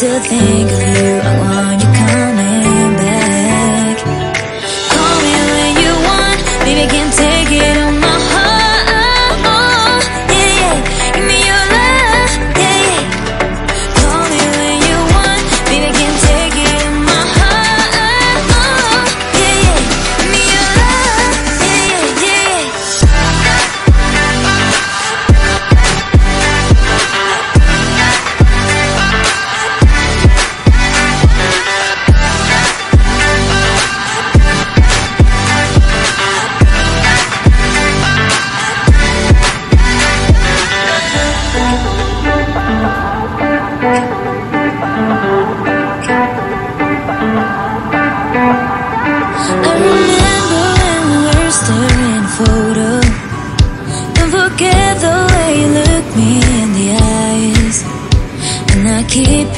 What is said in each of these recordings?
Still think of you.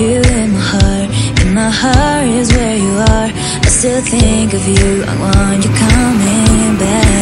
You in my heart. In my heart is where you are. I still think of you. I want you coming back.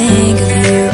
think of you.